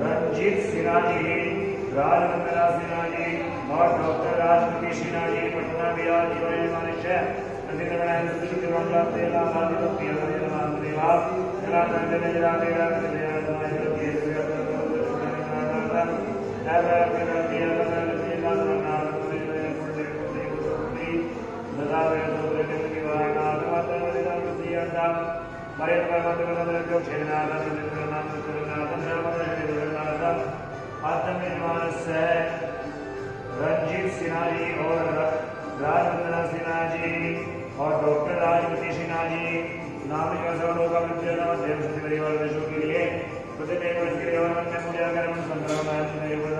رنجیت سنا جی راج مندرا سنا جی اور ڈاکٹر راجپتی سنا جی پٹنہ بہار جی بھائی مان شہر ਦੇਵਾ رنجیت سنہا جی اور راج وندنا سنہا جی اور ڈاکٹر راجپتی سنہا جی نام کا سب لوگ دیو ستیہ پریوار دیشوں کے لیے پرتیک ورش کے لیے اور میں مجھے اگر من سنگرام